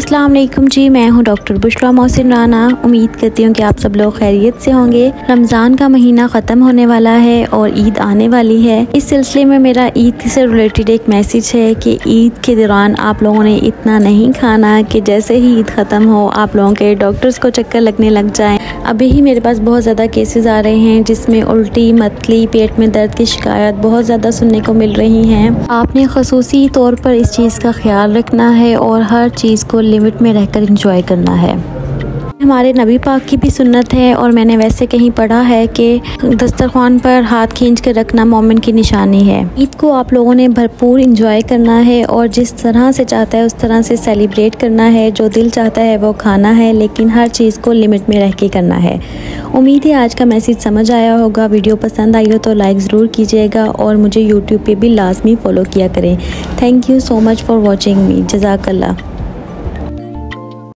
अस्सलाम वालेकुम जी, मैं हूँ डॉक्टर बुशरा मोहसिन राना। उम्मीद करती हूँ कि आप सब लोग खैरियत से होंगे। रमज़ान का महीना ख़त्म होने वाला है और ईद आने वाली है। इस सिलसिले में मेरा ईद से रिलेटेड एक मैसेज है कि ईद के दौरान आप लोगों ने इतना नहीं खाना कि जैसे ही ईद ख़त्म हो, आप लोगों के डॉक्टर्स को चक्कर लगने लग जाए। अभी ही मेरे पास बहुत ज़्यादा केसेस आ रहे हैं, जिसमें उल्टी, मतली, पेट में दर्द की शिकायत बहुत ज़्यादा सुनने को मिल रही हैं। आपने खसूसी तौर पर इस चीज़ का ख्याल रखना है और हर चीज़ को लिमिट में रहकर इंजॉय करना है। हमारे नबी पाक की भी सुन्नत है और मैंने वैसे कहीं पढ़ा है कि दस्तरखान पर हाथ खींच कर रखना मोमिन की निशानी है। ईद को आप लोगों ने भरपूर इंजॉय करना है और जिस तरह से चाहता है उस तरह से सेलिब्रेट करना है। जो दिल चाहता है वो खाना है, लेकिन हर चीज़ को लिमिट में रह के करना है। उम्मीद है आज का मैसेज समझ आया होगा। वीडियो पसंद आई हो तो लाइक ज़रूर कीजिएगा और मुझे यूट्यूब पर भी लाजमी फॉलो किया करें। Thank you so much for watching me जजाकल्ला